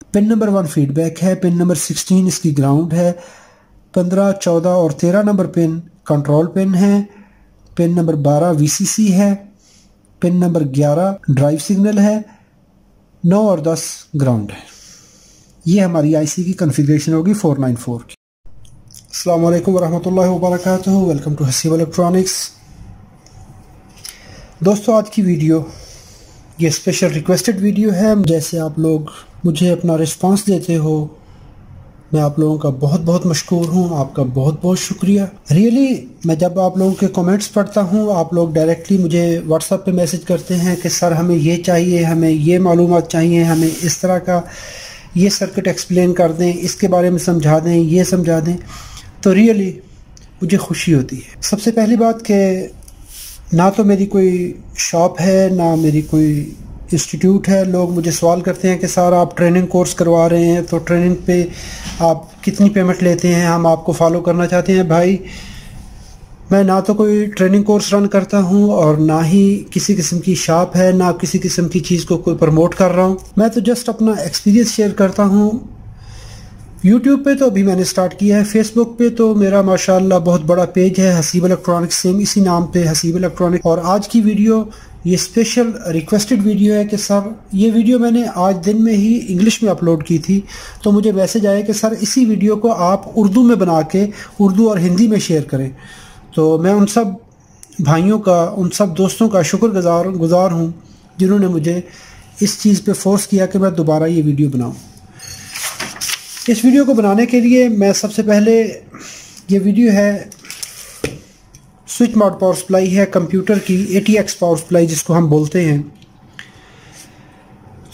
Pin number one feedback है, pin number sixteen इसकी ground है, पंद्रह, चौदह और तेरह नंबर पिन कंट्रोल पिन है, पिन नंबर बारह वीसीसी है, पिन नंबर ग्यारह ड्राइव सिग्नल है, नौ और दस ग्राउंड है। ये हमारी आईसी की कॉन्फ़िगरेशन होगी 494 की। अस्सलाम वालेकुम वरहमतुल्लाहि वबरकातुहू वेलकम टू हसीब इलेक्ट्रॉनिक्स दोस्तों, आज की वीडियो ये स्पेशल रिक्वेस्टेड वीडियो है, जैसे आप लोग मुझे अपना रिस्पांस देते हो। मैं आप लोगों का बहुत बहुत मशहूर हूँ। आपका बहुत बहुत शुक्रिया। रियली really, मैं जब आप लोगों के कमेंट्स पढ़ता हूँ आप लोग डायरेक्टली मुझे व्हाट्सएप पे मैसेज करते हैं कि सर हमें ये चाहिए हमें ये मालूम चाहिए हमें इस तरह का ये सर्किट एक्सप्लेन कर दें इसके बारे में समझा दें ये समझा दें। तो रियली मुझे खुशी होती है। सबसे पहली बात कि ना तो मेरी कोई शॉप है ना मेरी कोई इंस्टीट्यूट है, लोग मुझे सवाल करते हैं कि सर आप ट्रेनिंग कोर्स करवा रहे हैं तो ट्रेनिंग पे आप कितनी पेमेंट लेते हैं, हम आपको फॉलो करना चाहते हैं। भाई, मैं ना तो कोई ट्रेनिंग कोर्स रन करता हूँ और ना ही किसी किस्म की शॉप है, ना किसी किस्म की चीज़ को कोई प्रमोट कर रहा हूँ। मैं तो जस्ट अपना एक्सपीरियंस शेयर करता हूँ। यूट्यूब पे तो अभी मैंने स्टार्ट किया है फेसबुक पे तो मेरा माशाल्लाह बहुत बड़ा पेज है हसीब इलेक्ट्रॉनिक सेम इसी नाम पे हसीब इलेक्ट्रॉनिक और आज की वीडियो ये स्पेशल रिक्वेस्टेड वीडियो है कि सर ये वीडियो मैंने आज दिन में ही इंग्लिश में अपलोड की थी तो मुझे मैसेज आया कि सर इसी वीडियो को आप उर्दू में बना के उर्दू और हिंदी में शेयर करें। तो मैं उन सब भाइयों का, उन सब दोस्तों का शुक्रगुजार, गुजार हूँ, जिन्होंने मुझे इस चीज़ पे फोर्स किया कि मैं दोबारा ये वीडियो बनाऊँ। इस वीडियो को बनाने के लिए मैं सबसे पहले ये वीडियो है स्विच माउट पावर सप्लाई है, कंप्यूटर की A T X power supply जिसको हम बोलते हैं।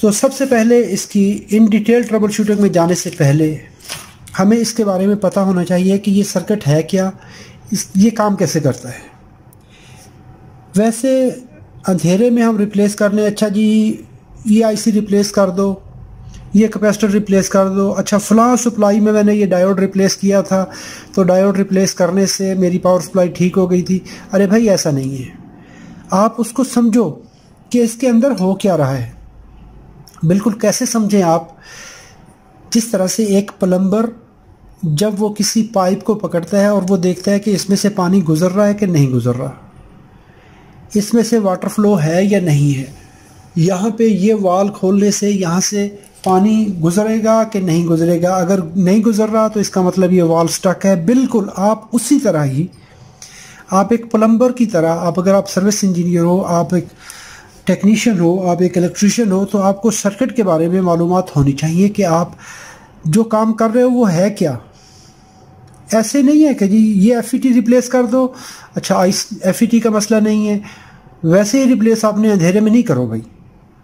तो सबसे पहले इसकी इन डिटेल ट्रबल शूटिंग में जाने से पहले हमें इसके बारे में पता होना चाहिए कि ये सर्किट है क्या, इस, ये काम कैसे करता है। वैसे अंधेरे में हम रिप्लेस करने अच्छा जी ये आईसी रिप्लेस कर दो। ये कैपेसिटर रिप्लेस कर दो। अच्छा फ़लाँ सप्लाई में मैंने ये डायोड रिप्लेस किया था। तो डायोड रिप्लेस करने से मेरी पावर सप्लाई ठीक हो गई थी। अरे भाई, ऐसा नहीं है। आप उसको समझो कि इसके अंदर हो क्या रहा है। बिल्कुल कैसे समझें आप? जिस तरह से एक प्लम्बर जब वो किसी पाइप को पकड़ता है और वो देखता है कि इसमें से पानी गुजर रहा है कि नहीं गुजर रहा। इसमें से वाटर फ्लो है या नहीं है? यहाँ पे ये वाल खोलने से, यहाँ से पानी गुजरेगा कि नहीं गुजरेगा? अगर नहीं गुजर रहा तो इसका मतलब ये वाल स्टक है। बिल्कुल, आप उसी तरह ही, आप एक प्लम्बर की तरह, आप अगर आप सर्विस इंजीनियर हो, आप एक टेक्नीशियन हो, आप एक इलेक्ट्रिशियन हो तो आपको सर्किट के बारे में मालूम होनी चाहिए कि आप जो काम कर रहे हो वो है क्या। ऐसे नहीं है कि जी, ये एफ़ रिप्लेस कर दो। अच्छा एफ़ का मसला नहीं है। वैसे ही रिप्लेस आपने अंधेरे में नहीं करो भाई।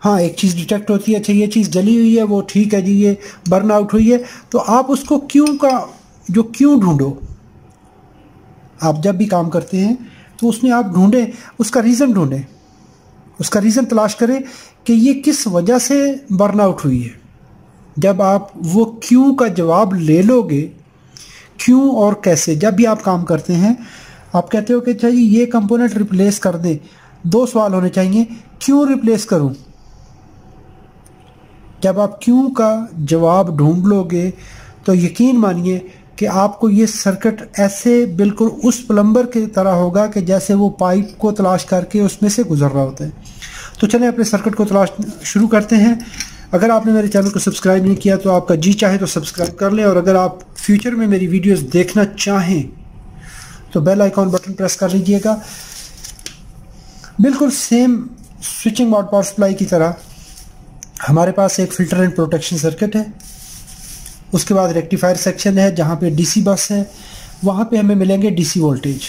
हाँ एक चीज़ डिटेक्ट होती है अच्छा ये चीज़ जली हुई है, वो ठीक है जी, ये बर्न आउट हुई है। तो आप उसको क्यों का, जो क्यों ढूंढो? आप जब भी काम करते हैं तो उसमें आप ढूंढें, उसका रीज़न ढूंढें। उसका रीज़न तलाश करें कि ये किस वजह से बर्न आउट हुई है। जब आप वो क्यों का जवाब ले लोगे, क्यों और कैसे, जब भी आप काम करते हैं, आप कहते हो कि चाहिए अच्छा ये कंपोनेंट रिप्लेस कर दें। दो सवाल होने चाहिए, क्यों रिप्लेस करूँ? जब आप क्यों का जवाब ढूंढ लोगे तो यकीन मानिए कि आपको ये सर्किट ऐसे बिल्कुल उस प्लम्बर की तरह होगा कि जैसे वो पाइप को तलाश करके उसमें से गुजर रहा होता है। तो चलें अपने सर्किट को तलाश शुरू करते हैं। अगर आपने मेरे चैनल को सब्सक्राइब नहीं किया तो आपका जी चाहे तो सब्सक्राइब कर लें, और अगर आप फ्यूचर में मेरी वीडियोस देखना चाहें तो बेल आइकॉन बटन प्रेस कर लीजिएगा। बिल्कुल same switching mode power supply की तरह हमारे पास एक फ़िल्टर एंड प्रोटेक्शन सर्किट है। उसके बाद रेक्टिफायर सेक्शन है, जहाँ पे डीसी बस है। वहाँ पे हमें मिलेंगे डीसी वोल्टेज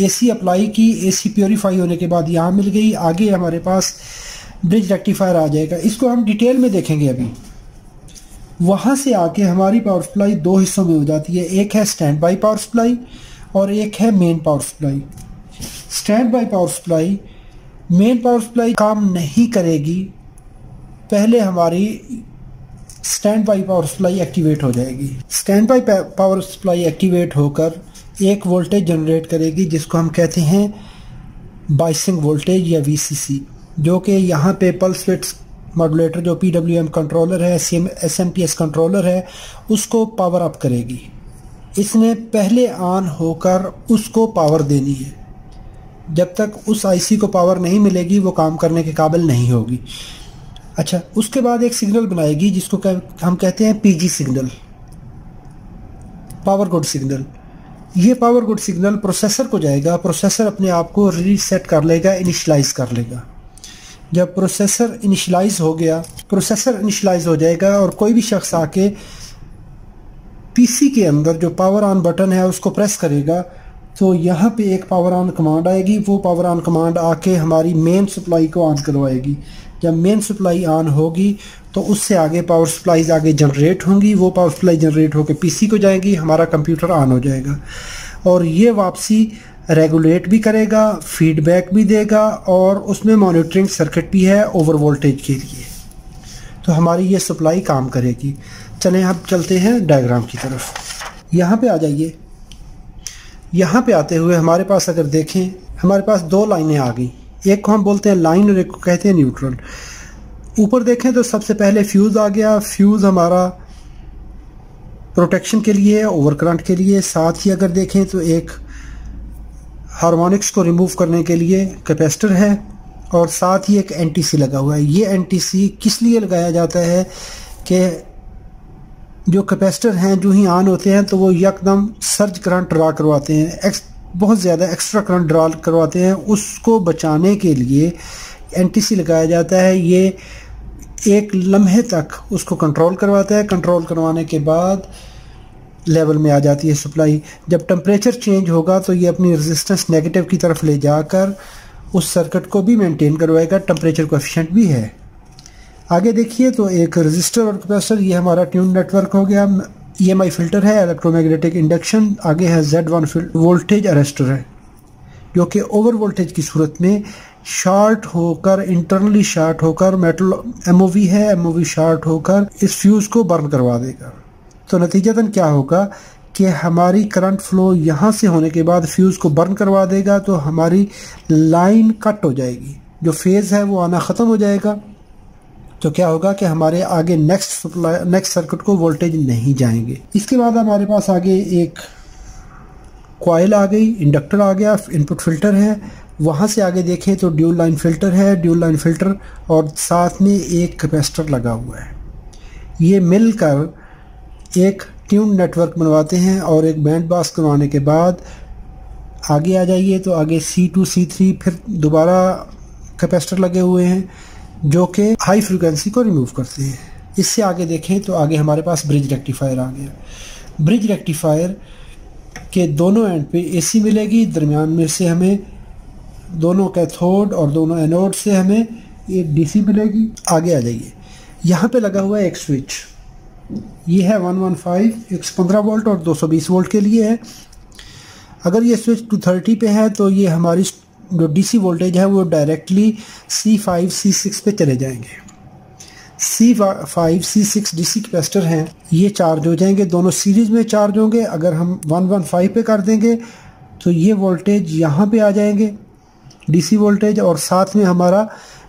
एसी अप्लाई की एसी प्योरीफाई होने के बाद यहाँ मिल गई। आगे हमारे पास ब्रिज रेक्टिफायर आ जाएगा। इसको हम डिटेल में देखेंगे अभी। वहाँ से आके हमारी पावर सप्लाई दो हिस्सों में हो जाती है। एक है स्टैंड बाई पावर सप्लाई और एक है main power supply standby power supply main power supply काम नहीं करेगी। पहले हमारी standby power supply activate हो जाएगी। Standby power supply activate होकर एक वोल्टेज जनरेट करेगी, जिसको हम कहते हैं बाइसिंग वोल्टेज या वीसीसी जो कि यहाँ पे पल्स विट्स मॉडुलेटर जो पी डब्ल्यू एम कंट्रोलर है C M S M P S controller है, उसको पावर अप करेगी। इसने पहले ऑन होकर उसको पावर देनी है। जब तक उस आईसी को पावर नहीं मिलेगी, वो काम करने के काबिल नहीं होगी। अच्छा उसके बाद एक सिग्नल बनाएगी जिसको कह, हम कहते हैं PG signal. Power good signal. ये पावर गुड सिग्नल प्रोसेसर को जाएगा प्रोसेसर अपने आप को रीसेट कर लेगा इनिशलाइज कर लेगा। जब प्रोसेसर इनिशलाइज हो गया प्रोसेसर इनिशलाइज हो जाएगा और कोई भी शख्स आके पीसी के अंदर जो पावर ऑन बटन है उसको प्रेस करेगा तो यहाँ पे एक पावर ऑन कमांड आएगी। वो पावर ऑन कमांड आके हमारी मेन सप्लाई को ऑन करवाएगी। जब मेन सप्लाई ऑन होगी तो उससे आगे पावर सप्लाईज आगे जनरेट होंगी। वो पावर सप्लाई जनरेट होकर पीसी को जाएगी, हमारा कंप्यूटर ऑन हो जाएगा। और ये वापसी रेगुलेट भी करेगा फीडबैक भी देगा, और उसमें मॉनिटरिंग सर्किट भी है ओवर वोल्टेज के लिए। तो हमारी ये सप्लाई काम करेगी। चलें हम चलते हैं डायग्राम की तरफ़। यहाँ पे आ जाइए। यहाँ पे आते हुए हमारे पास अगर देखें, हमारे पास दो लाइनें आ गई। एक को हम बोलते हैं लाइन और एक को कहते हैं न्यूट्रल। ऊपर देखें तो सबसे पहले फ्यूज़ आ गया। फ्यूज़ हमारा प्रोटेक्शन के लिए ओवर करंट के लिए। साथ ही अगर देखें तो एक हार्मोनिक्स को रिमूव करने के लिए कैपेसिटर है और साथ ही एक एनटीसी लगा हुआ है। ये एनटीसी किस लिए लगाया जाता है कि जो कैपेसिटर हैं, जो ही ऑन होते हैं तो वो यकदम सर्ज करंट ड्रा करवाते हैं। एक्स बहुत ज़्यादा एक्स्ट्रा करंट ड्रा करवाते हैं। उसको बचाने के लिए एनटीसी लगाया जाता है। ये एक लम्हे तक उसको कंट्रोल करवाता है। कंट्रोल करवाने के बाद लेवल में आ जाती है सप्लाई जब टम्परेचर चेंज होगा तो ये अपनी रेजिस्टेंस नेगेटिव की तरफ़ ले जाकर उस सर्किट को भी मेंटेन करवाएगा। टेम्परेचर कोफिशेंट भी है। आगे देखिए तो एक रजिस्टर और कैपेसिटर ये हमारा ट्यून नेटवर्क हो गया। ई एम आई फ़िल्टर है इलेक्ट्रोमैग्नेटिक इंडक्शन आगे है जेड वन वोल्टेज अरेस्टर है, जो कि ओवर वोल्टेज की सूरत में शार्ट होकर इंटरनली शार्ट होकर मेटल एमओवी है एमओवी शार्ट होकर, इस फ्यूज़ को बर्न करवा देगा। तो नतीजतन क्या होगा कि हमारी करंट फ्लो यहाँ से होने के बाद फ्यूज़ को बर्न करवा देगा तो हमारी लाइन कट हो जाएगी। जो फ़ेज़ है, वो आना ख़त्म हो जाएगा। तो क्या होगा कि हमारे आगे नेक्स्ट सप्लाई नेक्स्ट सर्किट को वोल्टेज नहीं जाएँगे। इसके बाद हमारे पास आगे एक कॉयल आ गई इंडक्टर आ गया इनपुट फ़िल्टर है। वहाँ से आगे देखें तो ड्यूल लाइन फ़िल्टर है। ड्यूल लाइन फ़िल्टर और साथ में एक कैपेसिटर लगा हुआ है। ये मिलकर एक ट्यून नेटवर्क बनवाते हैं और एक बैंड बास करवाने के बाद आगे आ जाइए तो आगे सी टू सी थ्री फिर दोबारा कैपेसिटर लगे हुए हैं। जो कि हाई फ्रिक्वेंसी को रिमूव करते हैं। इससे आगे देखें तो आगे हमारे पास ब्रिज रेक्टिफायर आ गया। ब्रिज रेक्टिफायर के दोनों एंड पे एसी मिलेगी, दरमियान में से हमें दोनों कैथोड और दोनों एनोड से हमें एक डीसी मिलेगी। आगे आ जाइए। यहाँ पे लगा हुआ है एक स्विच ये है 115 115 वोल्ट और 220 वोल्ट के लिए है। अगर ये स्विच 230 पे है तो ये हमारी जो डीसी वोल्टेज है, वो directly C five C six पे चले जाएँगे। C five C six D C capacitor हैं, ये चार्ज हो जाएँगे, दोनों सीरीज़ में चार्ज होंगे। अगर हम वन वन फाइव पे कर देंगे तो ये वोल्टेज यहाँ पे आ जाएँगे डीसी वोल्टेज और साथ में हमारा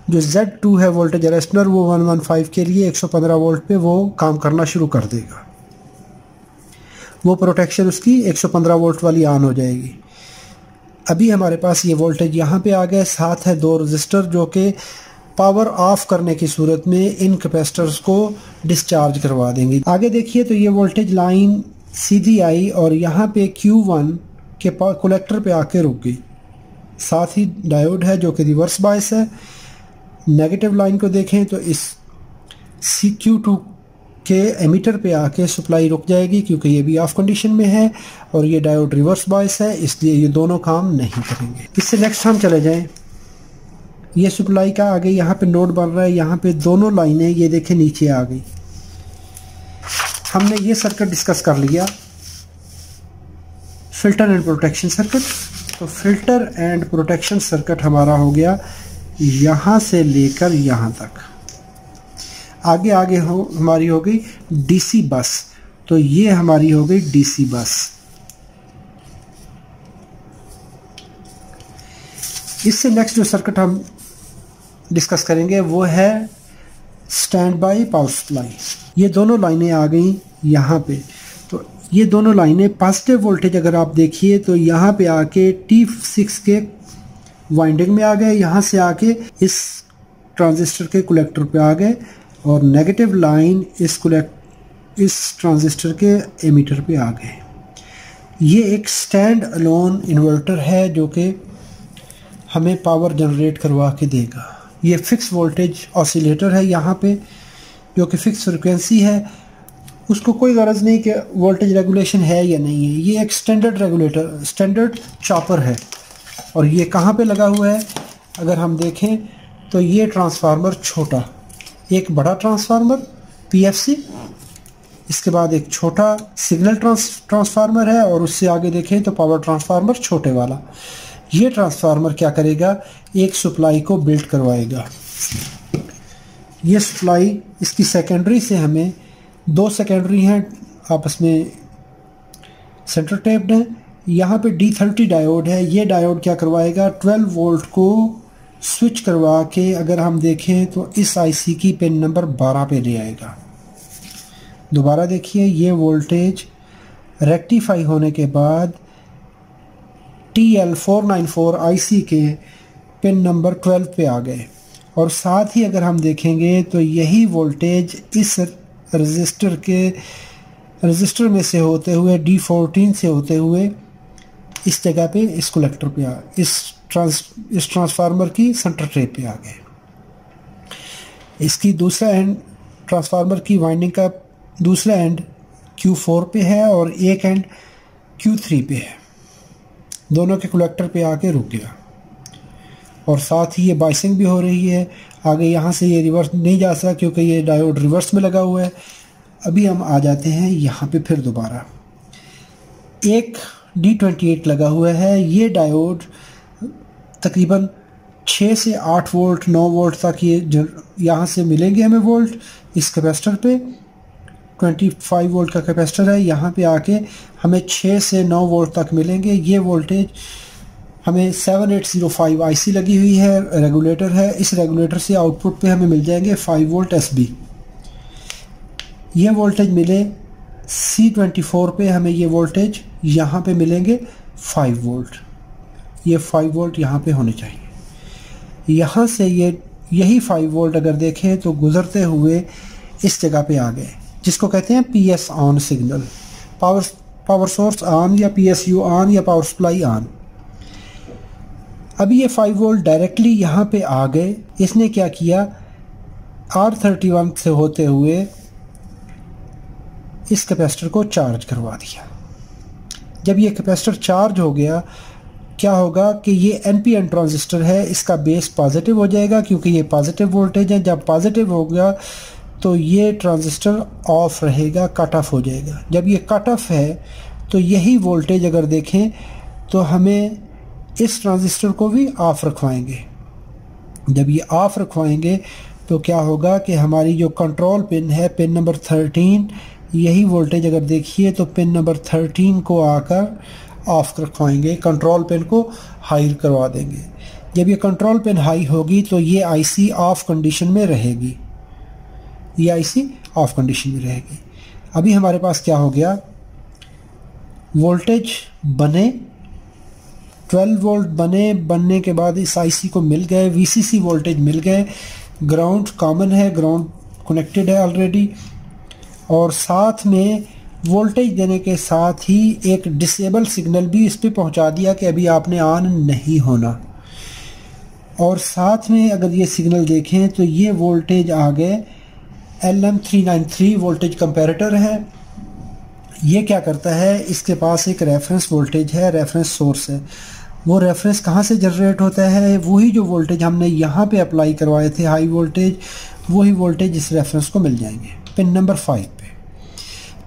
जो Z2 है वोल्टेज अरेस्टनर वो 115 के लिए 115 वोल्ट पे वो काम करना शुरू कर देगा। वो प्रोटेक्शन उसकी 115 वोल्ट वाली ऑन हो जाएगी। अभी हमारे पास ये वोल्टेज यहाँ पे आ गया साथ है दो रजिस्टर जो कि पावर ऑफ़ करने की सूरत में इन कैपेसिटर्स को डिस्चार्ज करवा देंगे। आगे देखिए तो ये वोल्टेज लाइन सीधी आई और यहाँ पे Q1 के कलेक्टर पे आके रुक गई। साथ ही डायोड है जो कि रिवर्स बायस है। नेगेटिव लाइन को देखें तो इस सी क्यू टू के एमीटर पे आके सप्लाई रुक जाएगी क्योंकि ये भी ऑफ़ कंडीशन में है और ये डायोड रिवर्स बायस है, इसलिए ये दोनों काम नहीं करेंगे। इससे नेक्स्ट हम चले जाएँ। ये सप्लाई का आगे यहाँ पे नोड बन रहा है, यहाँ पे दोनों लाइनें ये देखें नीचे आ गई। हमने ये सर्किट डिस्कस कर लिया। फ़िल्टर एंड प्रोटेक्शन सर्किट तो फ़िल्टर एंड प्रोटेक्शन सर्किट हमारा हो गया यहाँ से लेकर यहाँ तक। आगे आगे हो, हमारी हो गई डीसी बस। तो ये हमारी हो गई डीसी बस। इससे नेक्स्ट जो सर्किट हम डिस्कस करेंगे, वो है स्टैंड बाई पावर सप्लाई ये दोनों लाइनें आ गई यहाँ पे। तो ये दोनों लाइनें पॉजिटिव वोल्टेज अगर आप देखिए तो यहाँ पे आके टी सिक्स के वाइंडिंग में आ गए, यहाँ से आके इस ट्रांजिस्टर के कलेक्टर पे आ गए। और नेगेटिव लाइन इस कलेक्ट इस ट्रांजिस्टर के एमीटर पे आ गए ये एक स्टैंड अलोन इन्वर्टर है जो कि हमें पावर जनरेट करवा के देगा। ये फिक्स वोल्टेज ऑसिलेटर है यहाँ पे, जो कि फिक्स फ्रिक्वेंसी है। उसको कोई गरज नहीं कि वोल्टेज रेगुलेशन है या नहीं है। ये एक स्टैंडर्ड रेगुलेटर स्टैंडर्ड चॉपर है। और ये कहाँ पे लगा हुआ है? अगर हम देखें तो ये ट्रांसफार्मर छोटा एक बड़ा ट्रांसफार्मर पीएफसी इसके बाद एक छोटा सिग्नल ट्रांस, ट्रांसफार्मर है और उससे आगे देखें तो पावर ट्रांसफार्मर छोटे वाला। ये ट्रांसफार्मर क्या करेगा? एक सप्लाई को बिल्ड करवाएगा। ये सप्लाई इसकी सेकेंडरी से हमें दो सेकेंडरी हैं, आपस में सेंटर टेप्ड हैं। यहाँ पे डी थर्टी डायोड है। ये डायोड क्या करवाएगा? 12 वोल्ट को स्विच करवा के अगर हम देखें तो इस आईसी की पिन नंबर 12 पे ले आएगा। दोबारा देखिए, ये वोल्टेज रेक्टिफाई होने के बाद T L four nine four I C के पिन नंबर ट्वेल्व पे आ गए। और साथ ही अगर हम देखेंगे तो यही वोल्टेज इस रजिस्टर के, रजिस्टर में से होते हुए डी फोर्टीन से होते हुए इस जगह पे इस कलेक्टर पे आ, इस ट्रांस, इस ट्रांसफार्मर की सेंटर ट्रेप पे आ गए। इसकी दूसरा एंड ट्रांसफार्मर की वाइंडिंग का दूसरा एंड क्यू फोर पे है और एक एंड क्यू थ्री पे है। दोनों के कलेक्टर पे आके रुक गया। और साथ ही ये बाइसिंग भी हो रही है। आगे यहाँ से ये रिवर्स नहीं जा सकता क्योंकि ये डायोड रिवर्स में लगा हुआ है। अभी हम आ जाते हैं यहाँ पे फिर दोबारा। एक डी ट्वेंटी एट लगा हुआ है। ये डायोड तकरीबन छः से आठ वोल्ट, नौ वोल्ट तक ये यहाँ से मिलेंगे हमें वोल्ट, इस कैपेसिटर पे। 25 वोल्ट का कैपेसिटर है, यहाँ पे आके हमें 6 से 9 वोल्ट तक मिलेंगे। ये वोल्टेज हमें 7805 आईसी लगी हुई है रेगुलेटर है। इस रेगुलेटर से आउटपुट पे हमें मिल जाएँगे 5 वोल्ट एसबी ये वोल्टेज मिले सी ट्वेंटी फोर पे, हमें ये वोल्टेज यहाँ पे मिलेंगे 5 वोल्ट। ये 5 वोल्ट यहाँ पे होने चाहिए। यहाँ से ये, यही 5 वोल्ट अगर देखें तो गुजरते हुए इस जगह पे आ गए, जिसको कहते हैं P S on signal power power source on या पी एस यू ऑन या पावर सप्लाई ऑन अभी ये फाइव वोल्ट डायरेक्टली यहाँ पे आ गए। इसने क्या किया? आर थर्टी वन से होते हुए इस कैपेसिटर को चार्ज करवा दिया। जब ये कैपेसिटर चार्ज हो गया क्या होगा कि ये एन पी एन ट्रांजिस्टर है, इसका बेस पॉजिटिव हो जाएगा क्योंकि ये पॉजिटिव वोल्टेज है। जब पॉजिटिव हो गया तो ये ट्रांजिस्टर ऑफ़ रहेगा कट ऑफ़ हो जाएगा। जब ये कट ऑफ़ है तो यही वोल्टेज अगर देखें तो हमें इस ट्रांजिस्टर को भी ऑफ़ रखवाएँगे। जब ये ऑफ़ रखवाएँगे तो क्या होगा कि हमारी जो कंट्रोल पिन है पिन नंबर थर्टीन यही वोल्टेज अगर देखिए तो पिन नंबर थर्टीन को आकर ऑफ़ रखवाएँगे कंट्रोल पेन को हाई करवा देंगे। जब ये कंट्रोल पेन हाई होगी तो ये आईसी ऑफ़ कंडीशन में रहेगी। ये आईसी ऑफ़ कंडीशन में रहेगी। अभी हमारे पास क्या हो गया? वोल्टेज बने 12 वोल्ट बने, बनने के बाद इस आईसी को मिल गए वीसीसी वोल्टेज मिल गए। ग्राउंड कॉमन है ग्राउंड कनेक्टेड है ऑलरेडी और साथ में वोल्टेज देने के साथ ही एक डिसेबल सिग्नल भी इस पर पहुँचा दिया कि अभी आपने ऑन नहीं होना। और साथ में अगर ये सिग्नल देखें तो ये वोल्टेज आ गए L M three nine three voltage comparator है। ये क्या करता है? इसके पास एक रेफरेंस वोल्टेज है रेफरेंस सोर्स है। वो रेफरेंस कहाँ से जनरेट होता है? वही जो वोल्टेज हमने यहाँ पे अप्लाई करवाए थे हाई वोल्टेज वही वोल्टेज इस रेफरेंस को मिल जाएँगे। Pin number five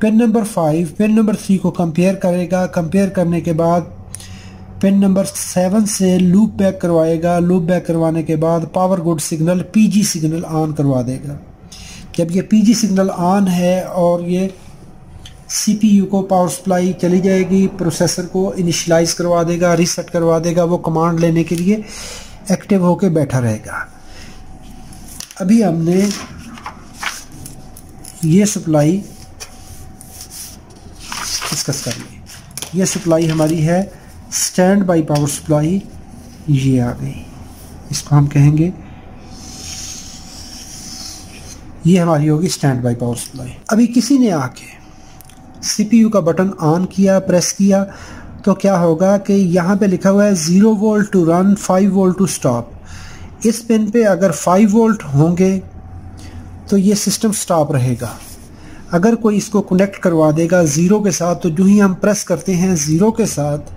pin number five pin number three को कंपेयर करेगा। कंपेयर करने के बाद पिन नंबर सेवन से लूप बैक करवाएगा। लूप बैक करवाने के बाद power good signal PG signal on करवा देगा। जब ये पीजी सिग्नल ऑन है और ये सीपीयू को पावर सप्लाई चली जाएगी प्रोसेसर को इनिशलाइज करवा देगा रीसेट करवा देगा, वो कमांड लेने के लिए एक्टिव होके बैठा रहेगा। अभी हमने ये सप्लाई डिस्कस कर लें ये सप्लाई हमारी है स्टैंड बाई पावर सप्लाई ये आ गई। इसको हम कहेंगे, ये हमारी होगी स्टैंड बाई पावर सप्लाई अभी किसी ने आके सीपीयू का बटन ऑन किया प्रेस किया तो क्या होगा कि यहाँ पे लिखा हुआ है zero volt to run five volt to stop इस पिन पे अगर फाइव वोल्ट होंगे तो ये सिस्टम स्टॉप रहेगा। अगर कोई इसको कनेक्ट करवा देगा ज़ीरो के साथ तो जो ही हम प्रेस करते हैं ज़ीरो के साथ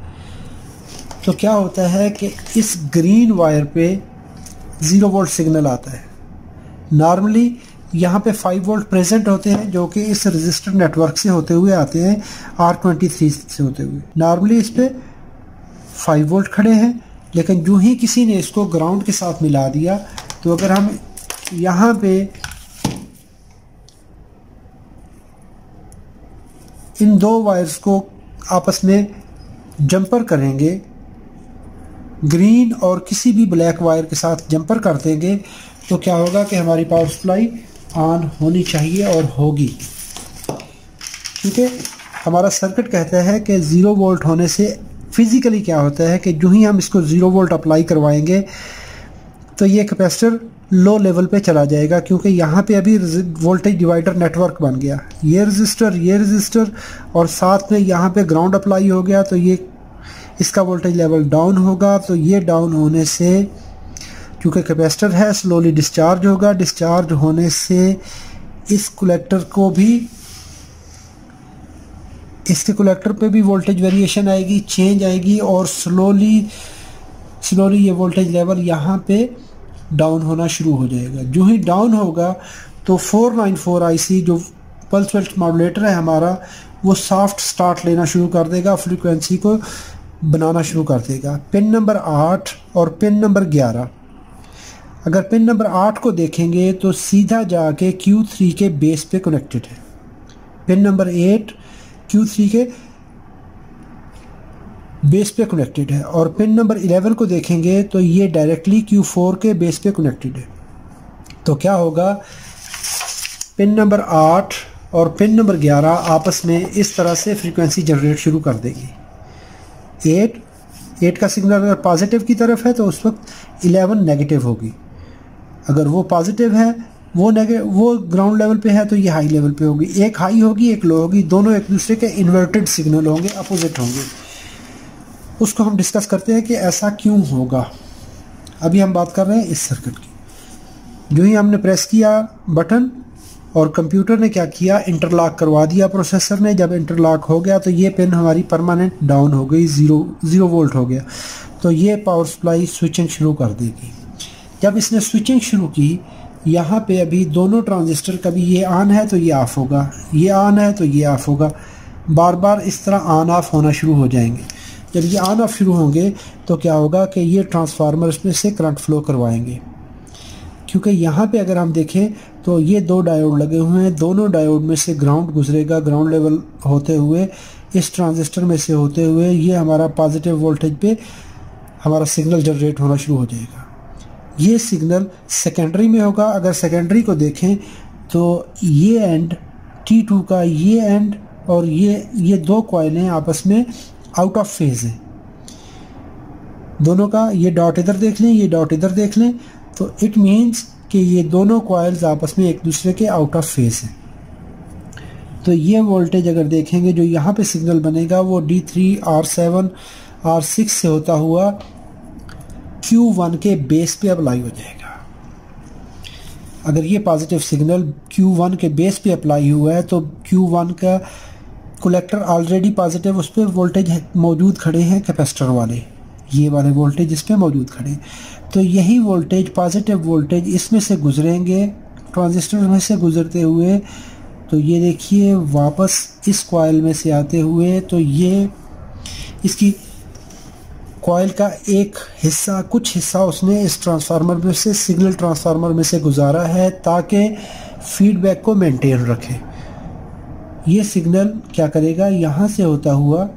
तो क्या होता है कि इस ग्रीन वायर पे ज़ीरो वोल्ट सिग्नल आता है। नॉर्मली यहाँ पे 5 वोल्ट प्रेजेंट होते हैं, जो कि इस रजिस्टर नेटवर्क से होते हुए आते हैं आर ट्वेंटी थ्री से होते हुए। नॉर्मली इस पर फाइव वोल्ट खड़े हैं, लेकिन जो ही किसी ने इसको ग्राउंड के साथ मिला दिया तो अगर हम यहाँ पे इन दो वायर्स को आपस में जंपर करेंगे। ग्रीन और किसी भी ब्लैक वायर के साथ जंपर कर देंगे तो क्या होगा कि हमारी पावर सप्लाई ऑन होनी चाहिए और होगी। क्योंकि हमारा सर्किट कहता है कि ज़ीरो वोल्ट होने से फिज़िकली क्या होता है कि जो ही हम इसको ज़ीरो वोल्ट अप्लाई करवाएँगे तो ये कैपेसिटर लो लेवल पे चला जाएगा, क्योंकि यहाँ पे अभी वोल्टेज डिवाइडर नेटवर्क बन गया। ये रजिस्टर ये रजिस्टर और साथ में यहाँ पे ग्राउंड अप्लाई हो गया तो ये इसका वोल्टेज लेवल डाउन होगा। तो ये डाउन होने से, क्योंकि कैपेसिटर है स्लोली डिस्चार्ज होगा। डिस्चार्ज होने से इस कलेक्टर को भी, इसके कलेक्टर पे भी वोल्टेज वेरिएशन आएगी चेंज आएगी, और स्लोली स्लोली ये वोल्टेज लेवल यहाँ पे डाउन होना शुरू हो जाएगा। जो ही डाउन होगा तो 494 आईसी जो पल्स वेल्ट मॉडुलेटर है हमारा, वो सॉफ्ट स्टार्ट लेना शुरू कर देगा फ्रीक्वेंसी को बनाना शुरू कर देगा। पिन नंबर आठ और पिन नंबर ग्यारह। अगर पिन नंबर आठ को देखेंगे तो सीधा जाके Q3 के बेस पे कनेक्टेड है। पिन नंबर एट Q3 के बेस पे कनेक्टेड है और पिन नंबर 11 को देखेंगे तो ये डायरेक्टली Q4 के बेस पे कनेक्टेड है। तो क्या होगा? पिन नंबर आठ और पिन नंबर 11 आपस में इस तरह से फ्रीक्वेंसी जनरेट शुरू कर देगी। एट एट का सिग्नल अगर पॉजिटिव की तरफ़ है तो उस वक्त इलेवन नेगेटिव होगी। अगर वो पॉजिटिव है, वो नेगे वो ग्राउंड लेवल पे है तो ये हाई लेवल पे होगी। एक हाई होगी, एक लो होगी, दोनों एक दूसरे के इन्वर्टेड सिग्नल होंगे अपोजिट होंगे। उसको हम डिस्कस करते हैं कि ऐसा क्यों होगा। अभी हम बात कर रहे हैं इस सर्किट की। जो ही हमने प्रेस किया बटन और कंप्यूटर ने क्या किया? इंटरलॉक करवा दिया प्रोसेसर ने। जब इंटरलॉक हो गया तो ये पिन हमारी परमानेंट डाउन हो गई ज़ीरो ज़ीरो वोल्ट हो गया। तो ये पावर सप्लाई स्विचिंग शुरू कर देगी। जब इसने स्विचिंग शुरू की, यहाँ पे अभी दोनों ट्रांजिस्टर कभी ये ऑन है तो ये ऑफ़ होगा। ये ऑन है तो ये ऑफ़ होगा। बार बार इस तरह ऑन ऑफ़ होना शुरू हो जाएँगे। जब ये ऑन ऑफ़ शुरू होंगे तो क्या होगा कि ये ट्रांसफार्मर इसमें से करंट फ्लो करवाएँगे। क्योंकि यहाँ पे अगर हम देखें तो ये दो डायोड लगे हुए हैं। दोनों डायोड में से ग्राउंड गुजरेगा। ग्राउंड लेवल होते हुए, इस ट्रांजिस्टर में से होते हुए, ये हमारा पॉजिटिव वोल्टेज पे हमारा सिग्नल जनरेट होना शुरू हो जाएगा। ये सिग्नल सेकेंडरी में होगा। अगर सेकेंडरी को देखें तो ये एंड टी टू का, ये एंड और ये ये दो कॉयलें आपस में। आउट ऑफ़ फ़ेज़ है। दोनों का ये डॉट इधर देख लें, ये डॉट इधर देख लें तो इट मीन्स कि ये दोनों कॉयल्स आपस में एक दूसरे के आउट ऑफ़ फ़ेज़ हैं। तो ये वोल्टेज अगर देखेंगे, जो यहाँ पे सिग्नल बनेगा, वो D three R seven R six से होता हुआ क्यू वन के बेस पे अप्लाई हो जाएगा। अगर ये पॉजिटिव सिग्नल क्यू वन के बेस पे अप्लाई हुआ है तो क्यू वन का कलेक्टर ऑलरेडी पॉजिटिव उस पर वोल्टेज मौजूद खड़े हैं कैपेसिटर वाले। ये वाले वोल्टेज इस पर मौजूद खड़े तो यही वोल्टेज पॉजिटिव वोल्टेज इसमें से गुजरेंगे ट्रांजिस्टर में से गुजरते हुए। तो ये देखिए, वापस इस कॉयल में से आते हुए तो ये इसकी कॉयल का एक हिस्सा, कुछ हिस्सा उसने इस ट्रांसफार्मर में से सिग्नल ट्रांसफार्मर में से गुजारा है, ताकि फीडबैक को मेंटेन रखे। ये सिग्नल क्या करेगा? यहाँ से होता हुआ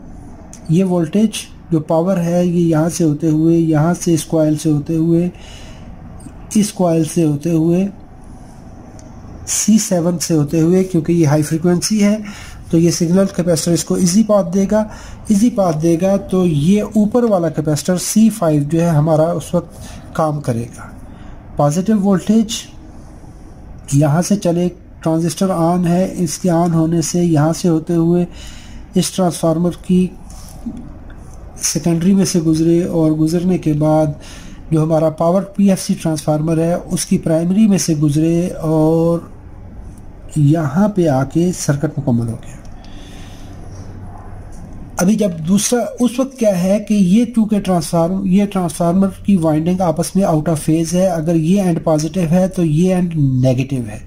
ये वोल्टेज जो पावर है, ये यहाँ से होते हुए, यहाँ से इस कॉयल से होते हुए, इस कॉयल से होते हुए सी सेवन से होते हुए, क्योंकि ये हाई फ्रिक्वेंसी है तो ये सिग्नल कैपेसिटर इसको इजी पाथ देगा। इजी पाथ देगा तो ये ऊपर वाला कैपेसिटर सी फाइव जो है हमारा उस वक्त काम करेगा। पॉजिटिव वोल्टेज यहाँ से चले ट्रांजिस्टर ऑन है, इसके ऑन होने से यहाँ से होते हुए इस ट्रांसफार्मर की सेकेंडरी में से गुजरे और गुजरने के बाद जो हमारा पावर पीएफसी ट्रांसफार्मर है, उसकी प्राइमरी में से गुजरे और यहाँ पे आके सर्किट मुकम्मल हो गया। अभी जब दूसरा, उस वक्त क्या है कि ये टू के ट्रांसफार्मर ये ट्रांसफार्मर की वाइंडिंग आपस में आउट ऑफ़ फ़ेज़ है। अगर ये एंड पॉजिटिव है तो ये एंड नेगेटिव है।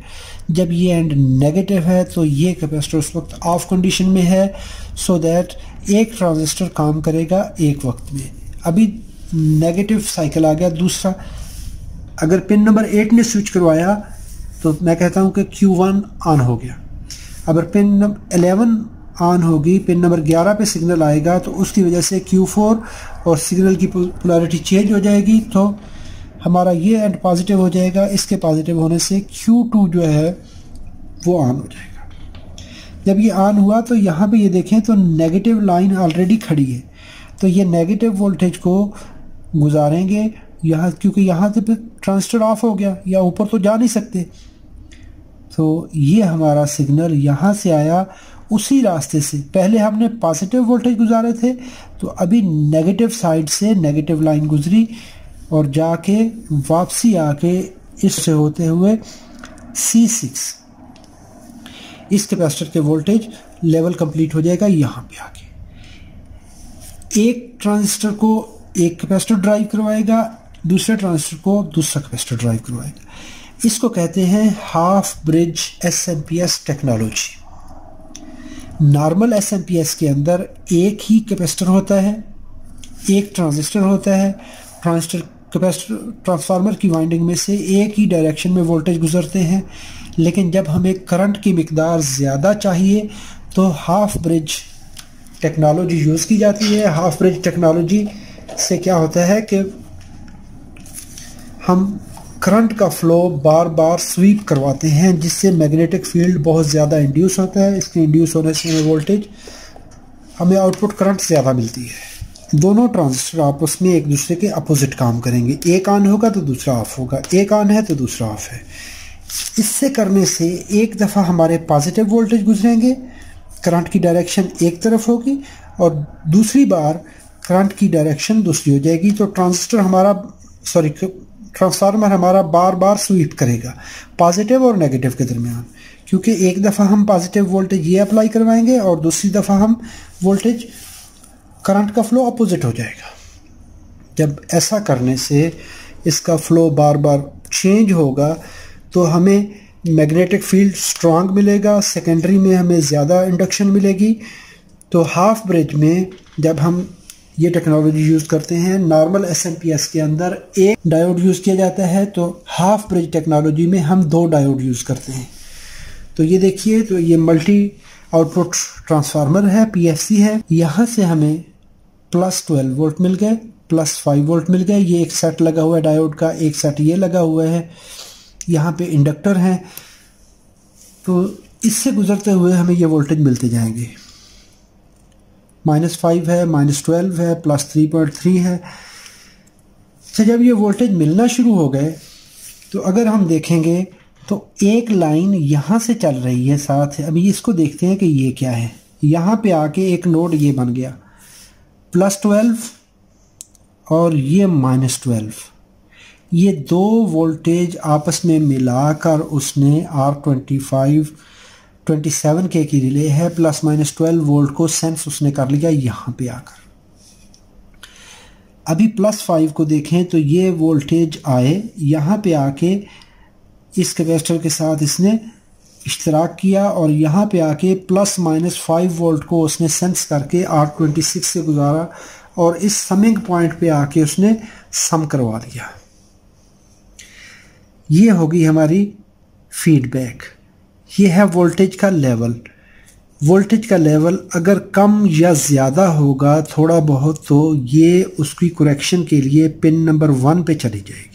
जब ये एंड नेगेटिव है तो ये कैपेसिटर उस वक्त ऑफ़ कंडीशन में है सो so दैट एक ट्रांजिस्टर काम करेगा एक वक्त में। अभी नेगेटिव साइकिल आ गया, दूसरा, अगर पिन नंबर एट ने स्विच करवाया तो मैं कहता हूँ कि क्यू वन ऑन हो गया। अगर पिन नंबर एलेवन ऑन होगी पिन नंबर 11 पे सिग्नल आएगा तो उसकी वजह से Q4 और सिग्नल की पोलैरिटी चेंज हो जाएगी तो हमारा ये एंड पॉजिटिव हो जाएगा, इसके पॉजिटिव होने से Q2 जो है, वो ऑन हो जाएगा। जब ये ऑन हुआ तो यहाँ पे ये देखें तो नेगेटिव लाइन ऑलरेडी खड़ी है। तो ये नेगेटिव वोल्टेज को गुजारेंगे, यहाँ, क्योंकि यहाँ से फिर ट्रांसटर ऑफ़ हो गया, या ऊपर तो जा नहीं सकते। तो ये हमारा सिग्नल यहाँ से आया, उसी रास्ते से। पहले हमने पॉजिटिव वोल्टेज गुजारे थे तो अभी नेगेटिव साइड से नेगेटिव लाइन गुजरी। और जाके, वापसी आके इससे होते हुए सी सिक्स इस कैपेसिटर के वोल्टेज लेवल कंप्लीट हो जाएगा यहाँ पे आके। एक ट्रांजिस्टर को एक कैपेसिटर ड्राइव करवाएगा, दूसरे ट्रांजिस्टर को दूसरा कैपेसिटर ड्राइव करवाएगा। इसको कहते हैं half bridge S M P S technology. Normal SMPS के अंदर एक ही कैपेसिटर होता है, एक ट्रांजिस्टर होता है, ट्रांजिस्टर कैपेसिटर ट्रांसफार्मर की वाइंडिंग में से एक ही डायरेक्शन में वोल्टेज गुजरते हैं, लेकिन जब हमें करंट की मकदार ज़्यादा चाहिए तो हाफ़ ब्रिज टेक्नोलॉजी यूज़ की जाती है। हाफ़ ब्रिज टेक्नोलॉजी से क्या होता है कि हम करंट का फ्लो बार बार स्वीप करवाते हैं, जिससे मैग्नेटिक फ़ील्ड बहुत ज़्यादा इंड्यूस होता है। इसके इंड्यूस होने से हमें वोल्टेज हमें आउटपुट करंट ज़्यादा मिलती है। दोनों ट्रांजिस्टर आपस में एक दूसरे के अपोजिट काम करेंगे। एक ऑन होगा तो दूसरा ऑफ़ होगा। एक ऑन है तो दूसरा ऑफ़ है। इससे करने से एक दफ़ा हमारे पॉजिटिव वोल्टेज गुजरेंगे, करंट की डायरेक्शन एक तरफ़ होगी और दूसरी बार करंट की डायरेक्शन दूसरी हो जाएगी। तो ट्रांजिस्टर हमारा, सॉरी, ट्रांसफार्मर हमारा बार बार स्वीप करेगा, पॉजिटिव और नेगेटिव के दरमियान, क्योंकि एक दफ़ा हम पॉजिटिव वोल्टेज ये अप्लाई करवाएँगे और दूसरी दफ़ा हम वोल्टेज करंट का फ्लो अपोजिट हो जाएगा। जब ऐसा करने से इसका फ्लो बार बार चेंज होगा तो हमें मैग्नेटिक फ़ील्ड स्ट्रांग मिलेगा, सेकेंडरी में हमें ज़्यादा इंडक्शन मिलेगी। तो हाफ़ ब्रिज में जब हम ये टेक्नोलॉजी यूज़ करते हैं, नॉर्मल एस के अंदर एक डायोड यूज़ किया जाता है तो हाफ़ ब्रिज टेक्नोलॉजी में हम दो डायोड यूज़ करते हैं। तो ये देखिए तो ये मल्टी आउटपुट ट्रांसफार्मर है पीएफसी है। यहाँ से हमें प्लस ट्वेल्व वोल्ट मिल गए प्लस फाइव वोल्ट मिल गए। ये एक सेट लगा हुआ है डायोड का एक सेट ये लगा हुआ है। यहाँ पे इंडक्टर हैं। तो इससे गुजरते हुए हमें ये वोल्टेज मिलते जाएँगे। माइनस फाइव है माइनस ट्वेल्व है प्लस थ्री पॉइंट थ्री है। अच्छा जब ये वोल्टेज मिलना शुरू हो गए तो अगर हम देखेंगे तो एक लाइन यहाँ से चल रही है साथ। अभी इसको देखते हैं कि ये क्या है। यहाँ पे आके एक नोड ये बन गया। प्लस ट्वेल्व और ये माइनस ट्वेल्व। ये दो वोल्टेज आपस में मिलाकर उसने आर ट्वेंटी फाइव 27 के की रिले है, प्लस माइनस 12 वोल्ट को सेंस उसने कर लिया यहाँ पे आकर। अभी प्लस फाइव को देखें तो ये वोल्टेज आए यहाँ पे आके इस कैपेसिटर के साथ इसने इश्तराक किया और यहाँ पे आके प्लस माइनस फाइव वोल्ट को उसने सेंस करके आर ट्वेंटी सिक्स से गुजारा और इस समिंग पॉइंट पे आके उसने सम करवा दिया। ये होगी हमारी फीडबैक ये है वोल्टेज का लेवल वोल्टेज का लेवल अगर कम या ज़्यादा होगा थोड़ा बहुत तो ये उसकी करेक्शन के लिए पिन नंबर वन पे चली जाएगी।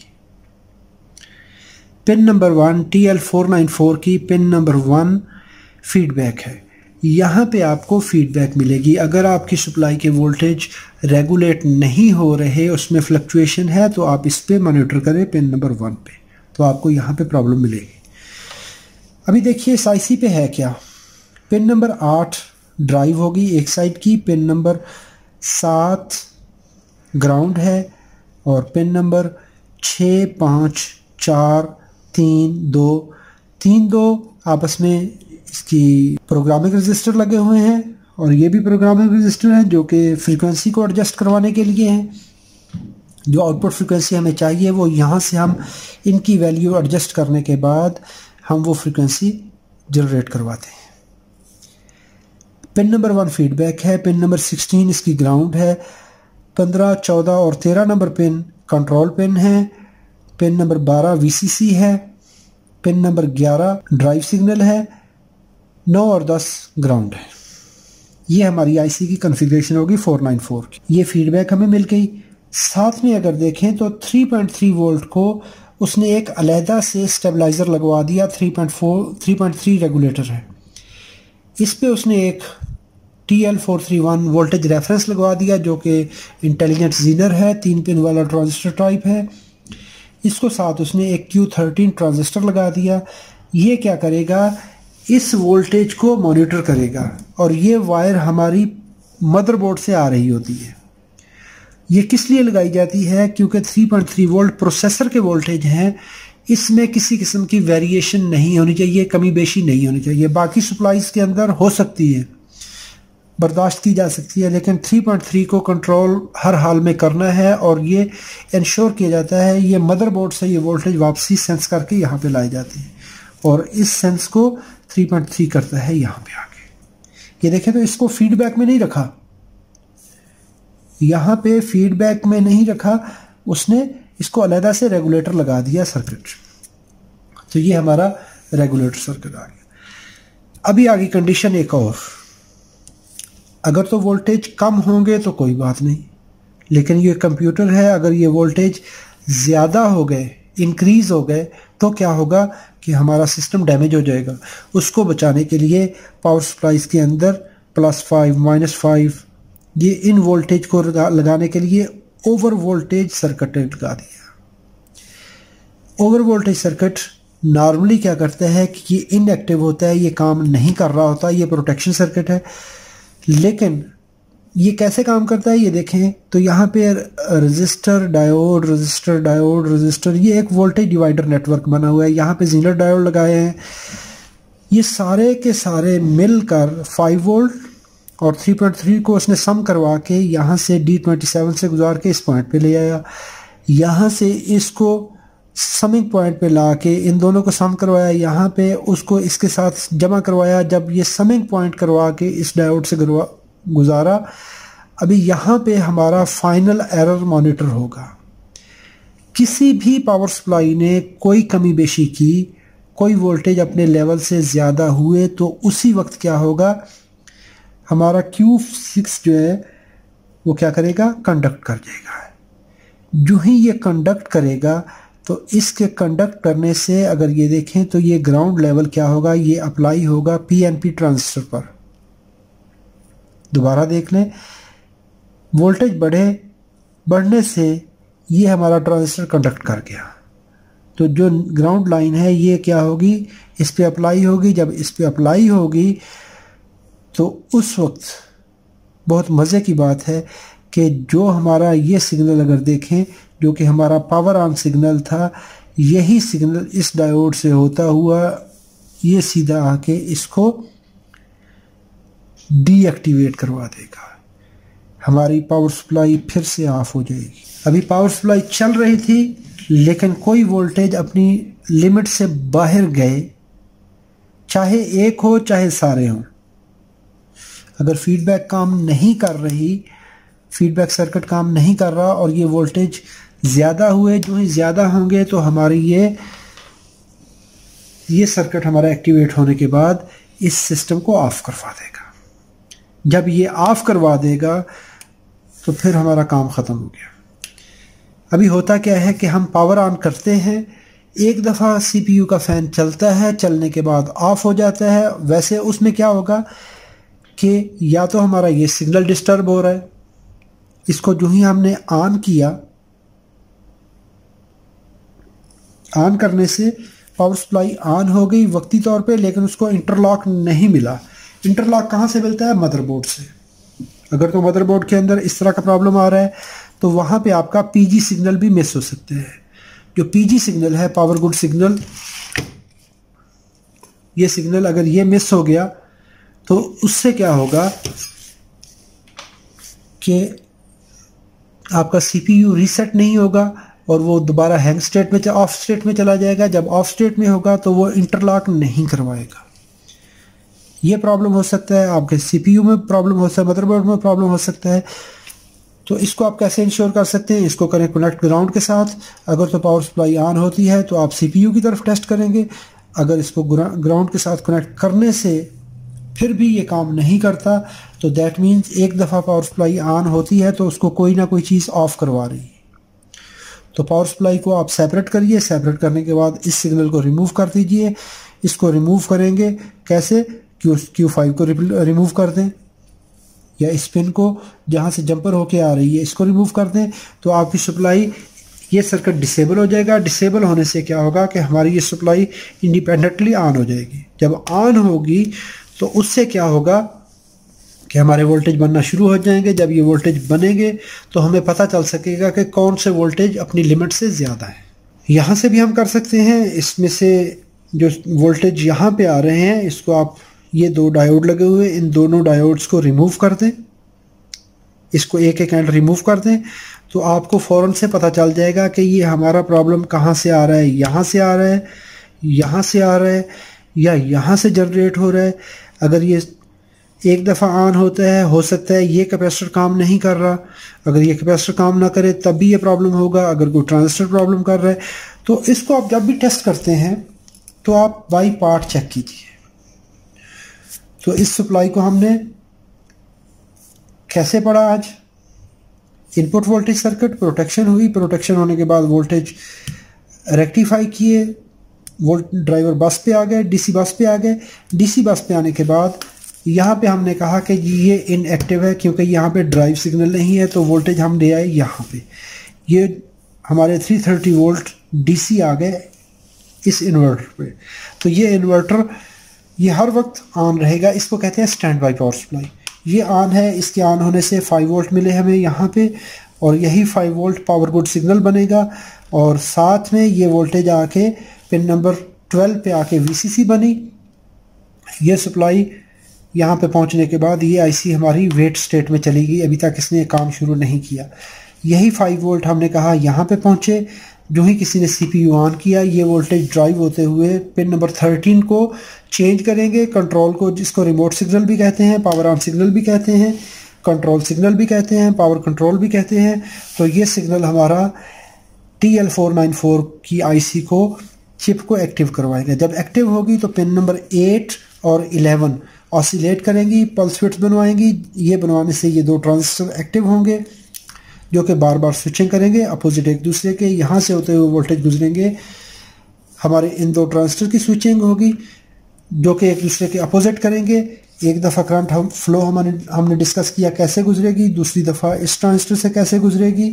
Pin number one T L four nine four की पिन नंबर वन फीडबैक है। यहाँ पे आपको फीडबैक मिलेगी। अगर आपकी सप्लाई के वोल्टेज रेगुलेट नहीं हो रहे, उसमें फ्लक्चुएशन है तो आप इस पर मॉनिटर करें पिन नंबर वन पे। तो आपको यहाँ पे प्रॉब्लम मिलेगी। अभी देखिए इस आईसी पे है क्या? पिन नंबर आठ ड्राइव होगी एक साइड की, पिन नंबर सात ग्राउंड है, और पिन नंबर छ, पाँच, चार तीन, दो तीन दो आपस में इसकी प्रोग्रामिंग रजिस्टर लगे हुए हैं और ये भी प्रोग्रामिंग रजिस्टर हैं जो कि फ्रीक्वेंसी को एडजस्ट करवाने के लिए हैं। जो आउटपुट फ्रीक्वेंसी हमें चाहिए वो यहाँ से हम इनकी वैल्यू एडजस्ट करने के बाद हम वो फ्रीक्वेंसी जनरेट करवाते हैं। पिन नंबर वन फीडबैक है। पिन नंबर सिक्सटीन इसकी ग्राउंड है। पंद्रह, चौदह और तेरह नंबर पिन कंट्रोल पिन है। पिन नंबर बारह वीसीसी है। पिन नंबर ग्यारह ड्राइव सिग्नल है, नौ और दस ग्राउंड है। ये हमारी आईसी की कॉन्फ़िगरेशन होगी 494 की। ये फीडबैक हमें मिल गई। साथ में अगर देखें तो 3.3 वोल्ट को उसने एक अलहदा से स्टेबलाइज़र लगवा दिया 3.4 3.3 रेगुलेटर है। इस पे उसने एक T L four three one voltage reference लगवा दिया, जो कि इंटेलिजेंट जीनर है, तीन पिन वाला ट्रांजिस्टर टाइप है। इसको साथ उसने एक क्यू थर्टीन ट्रांजिस्टर लगा दिया। ये क्या करेगा? इस वोल्टेज को मॉनिटर करेगा और ये वायर हमारी मदरबोर्ड से आ रही होती है। ये किस लिए लगाई जाती है? क्योंकि 3.3 वोल्ट प्रोसेसर के वोल्टेज हैं। इसमें किसी किस्म की वेरिएशन नहीं होनी चाहिए कमी बेशी नहीं होनी चाहिए। बाकी सप्लाईज के अंदर हो सकती है। बर्दाश्त की जा सकती है, लेकिन 3.3 को कंट्रोल हर हाल में करना है और ये इंश्योर किया जाता है, ये मदरबोर्ड से ये वोल्टेज वापसी सेंस करके यहाँ पे लाई जाती है और इस सेंस को 3.3 करता है यहाँ पे आके। ये देखें तो इसको फीडबैक में नहीं रखा। यहाँ पे फीडबैक में नहीं रखा, उसने इसको अलहदा से रेगुलेटर लगा दिया सर्किट तो ये हमारा रेगुलेटर सर्किट आ गया। अभी आगे कंडीशन एक और। अगर तो वोल्टेज कम होंगे तो कोई बात नहीं। लेकिन ये कंप्यूटर है, अगर ये वोल्टेज ज़्यादा हो गए इंक्रीज़ हो गए तो क्या होगा कि हमारा सिस्टम डैमेज हो जाएगा। उसको बचाने के लिए पावर सप्लाईज के अंदर प्लस फाइव माइनस फाइव ये इन वोल्टेज को लगाने के लिए ओवर वोल्टेज सर्किट लगा दिया। ओवर वोल्टेज सर्किट नॉर्मली क्या करता है कि ये इनएक्टिव होता है, ये काम नहीं कर रहा होता, ये प्रोटेक्शन सर्किट है। लेकिन ये कैसे काम करता है, ये देखें। तो यहाँ पे resistor diode resistor diode resistor ये एक वोल्टेज डिवाइडर नेटवर्क बना हुआ है। यहाँ पे जीनर डायोड लगाए हैं। ये सारे के सारे मिलकर 5 वोल्ट और 3.3 को उसने सम करवा के यहाँ से डी ट्वेंटी सेवन से गुजार के इस पॉइंट पे ले आया। यहाँ से इसको समिंग पॉइंट पे ला के इन दोनों को सम करवाया, यहाँ पे उसको इसके साथ जमा करवाया, जब ये समिंग पॉइंट करवा के इस डायोड से गुजारा, अभी यहाँ पे हमारा फाइनल एरर मॉनिटर होगा। किसी भी पावर सप्लाई ने कोई कमी बेशी की, कोई वोल्टेज अपने लेवल से ज़्यादा हुए तो उसी वक्त क्या होगा? हमारा क्यू सिक्स जो है, वो क्या करेगा? कंडक्ट कर जाएगा जो ही ये कंडक्ट करेगा तो इसके कंडक्ट करने से अगर ये देखें तो ये ग्राउंड लेवल क्या होगा? ये अप्लाई होगा पीएनपी ट्रांजिस्टर पर। दोबारा देख लें। वोल्टेज बढ़े, बढ़ने से ये हमारा ट्रांजिस्टर कंडक्ट कर गया। तो जो ग्राउंड लाइन है, ये क्या होगी? इस पर अप्लाई होगी। जब इस पर अप्लाई होगी तो उस वक्त बहुत मज़े की बात है कि जो हमारा ये सिग्नल अगर देखें जो कि हमारा पावर ऑन सिग्नल था, यही सिग्नल इस डायोड से होता हुआ, ये सीधा आके इसको डीएक्टिवेट करवा देगा। हमारी पावर सप्लाई फिर से ऑफ़ हो जाएगी। अभी पावर सप्लाई चल रही थी, लेकिन कोई वोल्टेज अपनी लिमिट से बाहर गए, चाहे एक हो, चाहे सारे हों। अगर फीडबैक काम नहीं कर रही फीडबैक सर्किट काम नहीं कर रहा, और ये वोल्टेज ज़्यादा हुए, जो ही ज़्यादा होंगे तो हमारी ये ये सर्किट हमारा एक्टिवेट होने के बाद इस सिस्टम को ऑफ़ करवा देगा। जब ये ऑफ़ करवा देगा तो फिर हमारा काम ख़त्म हो गया। अभी होता क्या है कि हम पावर ऑन करते हैं, एक दफ़ा सीपीयू का फ़ैन चलता है, चलने के बाद ऑफ़ हो जाता है। वैसे उसमें क्या होगा कि या तो हमारा ये सिग्नल डिस्टर्ब हो रहा है, इसको जो ही हमने ऑन किया ऑन करने से पावर सप्लाई ऑन हो गई वक्ती तौर पे, लेकिन उसको इंटरलॉक नहीं मिला। इंटरलॉक कहाँ से मिलता है? मदरबोर्ड से। अगर तो मदरबोर्ड के अंदर इस तरह का प्रॉब्लम आ रहा है तो वहाँ पे आपका पीजी सिग्नल भी मिस हो सकते हैं। जो पीजी सिग्नल है पावर गुड सिग्नल ये सिग्नल अगर ये मिस हो गया तो उससे क्या होगा कि आपका सीपीयू रीसेट नहीं होगा और वो दोबारा हैंग स्टेट में ऑफ़ स्टेट में चला जाएगा। जब ऑफ़ स्टेट में होगा तो वो इंटरलॉक नहीं करवाएगा। ये प्रॉब्लम हो सकता है, आपके सीपीयू में प्रॉब्लम हो सकता है मदरबोर्ड में प्रॉब्लम हो सकता है। तो इसको आप कैसे इंश्योर कर सकते हैं? इसको करें कनेक्ट ग्राउंड के साथ। अगर तो पावर सप्लाई ऑन होती है तो आप सीपीयू की तरफ़ टेस्ट करेंगे। अगर इसको ग्राउंड के साथ कनेक्ट करने से फिर भी ये काम नहीं करता तो दैट मीन्स एक दफ़ा पावर सप्लाई ऑन होती है तो उसको कोई ना कोई चीज़ ऑफ़ करवा रही है। तो पावर सप्लाई को आप सेपरेट करिए सेपरेट करने के बाद इस सिग्नल को रिमूव कर दीजिए। इसको रिमूव करेंगे कैसे? क्यू क्यू फाइव को रिमूव कर दें। या इस पिन को जहाँ से जंपर होके आ रही है, इसको रिमूव कर दें। तो आपकी सप्लाई ये सर्किट डिसेबल हो जाएगा। डिसेबल होने से क्या होगा कि हमारी ये सप्लाई इंडिपेंडेंटली ऑन हो जाएगी। जब ऑन होगी तो उससे क्या होगा? कि हमारे वोल्टेज बनना शुरू हो जाएँगे। जब ये वोल्टेज बनेंगे तो हमें पता चल सकेगा कि कौन से वोल्टेज अपनी लिमिट से ज़्यादा है। यहाँ से भी हम कर सकते हैं। इसमें से जो वोल्टेज यहाँ पे आ रहे हैं, इसको आप, ये दो डायोड लगे हुए इन दोनों डायोड्स को रिमूव कर दें। इसको एक एक एंड रिमूव कर दें। तो आपको फ़ौर से पता चल जाएगा कि ये हमारा प्रॉब्लम कहाँ से आ रहा है। यहाँ से आ रहा है, यहाँ से आ रहा है, या यहाँ से जनरेट हो रहा है। अगर ये एक दफ़ा ऑन होता है, हो सकता है ये कैपेसिटर काम नहीं कर रहा। अगर ये कैपेसिटर काम ना करे, तब भी ये प्रॉब्लम होगा। अगर कोई ट्रांजिस्टर प्रॉब्लम कर रहा है तो इसको आप जब भी टेस्ट करते हैं तो आप बाई पार्ट चेक कीजिए। तो इस सप्लाई को हमने कैसे पढ़ा आज? इनपुट वोल्टेज सर्किट प्रोटेक्शन हुई। प्रोटेक्शन होने के बाद वोल्टेज रेक्टिफाई किए। वोल्ट ड्राइवर बस पे आ गए डीसी बस पे आ गए। डीसी बस पे आने के बाद यहाँ पे हमने कहा कि ये इनएक्टिव है क्योंकि यहाँ पे ड्राइव सिग्नल नहीं है तो वोल्टेज हम ले आए यहाँ पे। ये हमारे 330 वोल्ट डीसी आ गए इस इन्वर्टर पे। तो ये इन्वर्टर ये हर वक्त ऑन रहेगा। इसको कहते हैं स्टैंड बाई पावर सप्लाई ये ऑन है, इसके ऑन होने से फाइव वोल्ट मिले हमें यहाँ पे, और यही five volt power good signal बनेगा। और साथ में ये वोल्टेज आके पिन नंबर ट्वेल्व पे आके वीसीसी बनी। ये सप्लाई यहाँ पे पहुँचने के बाद ये आईसी हमारी वेट स्टेट में चलेगी अभी तक इसने काम शुरू नहीं किया। यही फाइव वोल्ट हमने कहा, यहाँ पे पहुँचे। जो ही किसी ने सीपीयू ऑन किया, ये वोल्टेज ड्राइव होते हुए पिन नंबर 13 को चेंज करेंगे। कंट्रोल को जिसको रिमोट सिग्नल भी कहते हैं पावर ऑन सिग्नल भी कहते हैं कंट्रोल सिग्नल भी कहते हैं पावर कंट्रोल भी कहते हैं। तो ये सिग्नल हमारा T L four nine four की आईसी को चिप को एक्टिव करवाएगा। जब एक्टिव होगी तो पिन नंबर एट और इलेवन ऑसिलेट करेंगी पल्स फिट्स बनवाएँगी। ये बनवाने से ये दो ट्रांजिस्टर एक्टिव होंगे, जो कि बार बार स्विचिंग करेंगे अपोजिट एक दूसरे के। यहाँ से होते हुए वोल्टेज गुजरेंगे। हमारे इन दो ट्रांजिस्टर की स्विचिंग होगी, जो कि एक दूसरे के अपोजिट करेंगे। एक दफ़ा करंट हम फ्लो हमने हमने डिस्कस किया कैसे गुजरेगी, दूसरी दफ़ा इस ट्रांजिस्टर से कैसे गुजरेगी।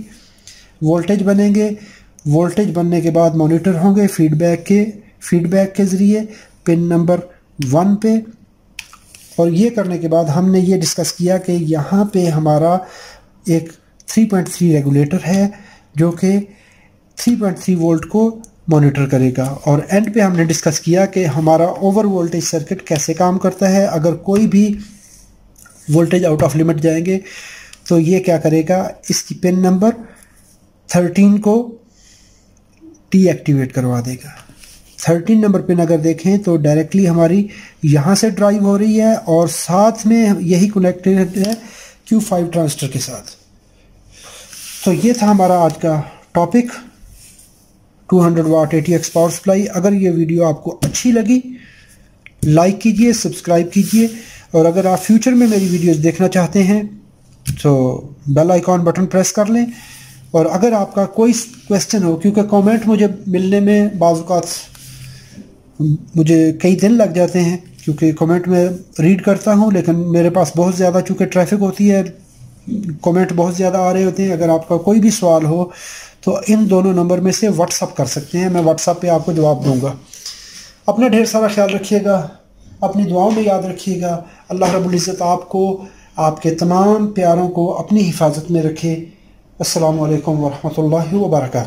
वोल्टेज बनेंगे। वोल्टेज बनने के बाद मॉनिटर होंगे फीडबैक के। फीडबैक के ज़रिए पिन नंबर वन पे और ये करने के बाद हमने ये डिस्कस किया कि यहाँ पे हमारा एक 3.3 रेगुलेटर है, जो कि 3.3 वोल्ट को मॉनिटर करेगा। और एंड पे हमने डिस्कस किया कि हमारा ओवर वोल्टेज सर्किट कैसे काम करता है। अगर कोई भी वोल्टेज आउट ऑफ़ लिमिट जाएँगे तो ये क्या करेगा? इसकी पिन नंबर 13 को डीएक्टिवेट करवा देगा। 13 नंबर पिन अगर देखें तो डायरेक्टली हमारी यहाँ से ड्राइव हो रही है और साथ में यही कनेक्टेड है क्यू फाइव ट्रांसटर के साथ। तो ये था हमारा आज का topic 200 hundred watt A T power supply अगर ये वीडियो आपको अच्छी लगी लाइक कीजिए सब्सक्राइब कीजिए और अगर आप फ्यूचर में मेरी वीडियोस देखना चाहते हैं तो बेल आइकॉन बटन प्रेस कर लें। और अगर आपका कोई क्वेश्चन हो, क्योंकि कमेंट मुझे मिलने में बाज़ात मुझे कई दिन लग जाते हैं, क्योंकि कमेंट में रीड करता हूँ, लेकिन मेरे पास बहुत ज़्यादा, चूँकि ट्रैफ़िक होती है कमेंट बहुत ज़्यादा आ रहे होते हैं। अगर आपका कोई भी सवाल हो तो इन दोनों नंबर में से व्हाट्सअप कर सकते हैं। मैं व्हाट्सअप पे आपको जवाब दूँगा। अपना ढेर सारा ख्याल रखिएगा। अपनी दुआओं में याद रखिएगा। अल्लाह रबुल्ज़त आपको, आपके तमाम प्यारों को अपनी हिफाजत में रखे। अल्लाम वरहमल वर्का